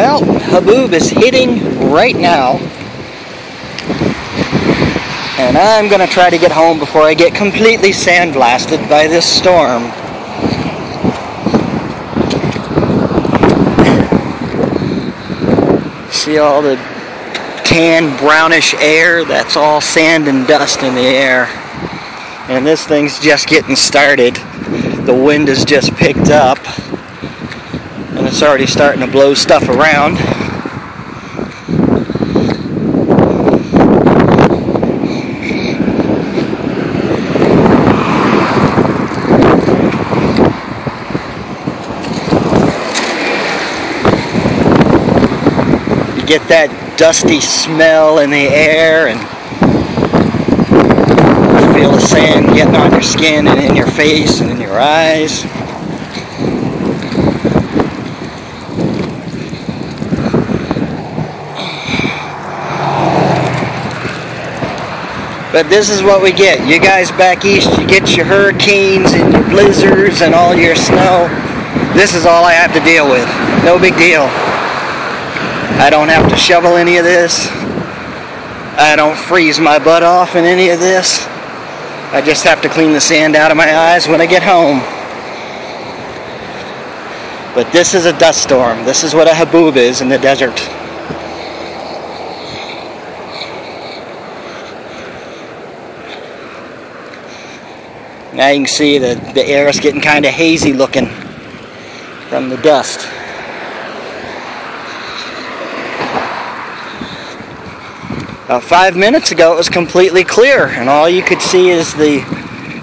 Well, Haboob is hitting right now. And I'm going to try to get home before I get completely sandblasted by this storm. See all the tan brownish air? That's all sand and dust in the air. And this thing's just getting started. The wind has just picked up. It's already starting to blow stuff around. You get that dusty smell in the air and feel the sand getting on your skin and in your face and in your eyes. But this is what we get. You guys back east, you get your hurricanes and your blizzards and all your snow. This is all I have to deal with. No big deal. I don't have to shovel any of this. I don't freeze my butt off in any of this. I just have to clean the sand out of my eyes when I get home. But this is a dust storm. This is what a haboob is in the desert. Now you can see that the air is getting kind of hazy looking from the dust. About five minutes ago, it was completely clear, and all you could see is the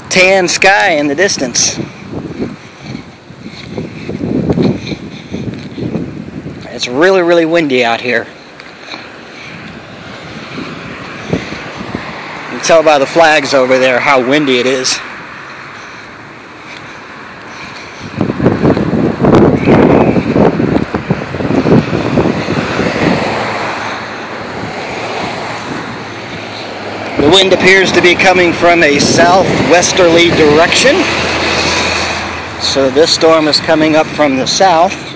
tan sky in the distance. It's really, really windy out here. You can tell by the flags over there how windy it is. Wind appears to be coming from a southwesterly direction. So this storm is coming up from the south.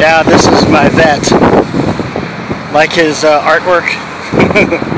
Yeah, this is my vet. Like his uh, artwork.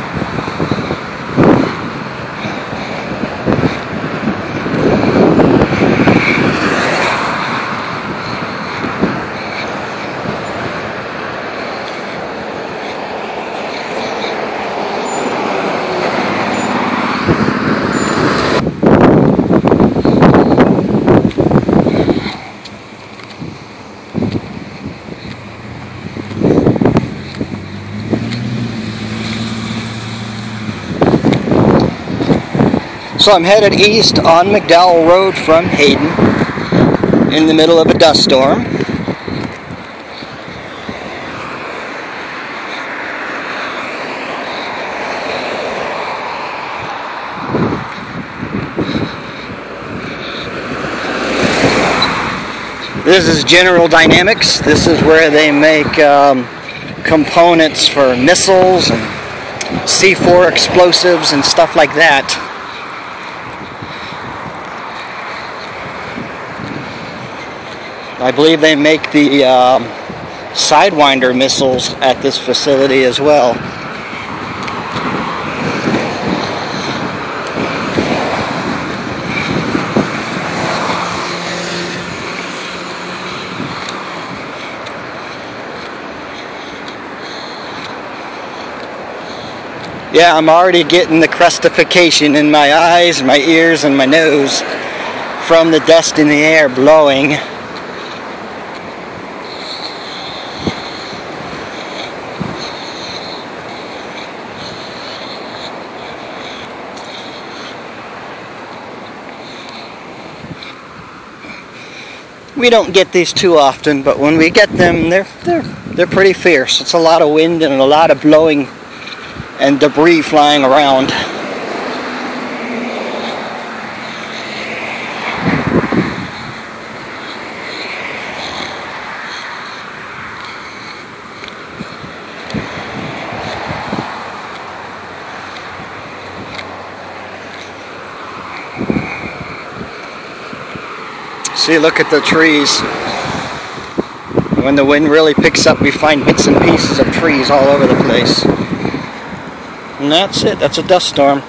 So I'm headed east on McDowell Road from Hayden in the middle of a dust storm. This is General Dynamics. This is where they make um, components for missiles and C4 explosives and stuff like that. I believe they make the um, Sidewinder missiles at this facility as well. Yeah, I'm already getting the crustification in my eyes, my ears, and my nose from the dust in the air blowing. We don't get these too often, but when we get them, they're they're they're pretty fierce. It's a lot of wind and a lot of blowing and debris flying around. See, look at the trees. When the wind really picks up, we find bits and pieces of trees all over the place. And that's it. That's a dust storm.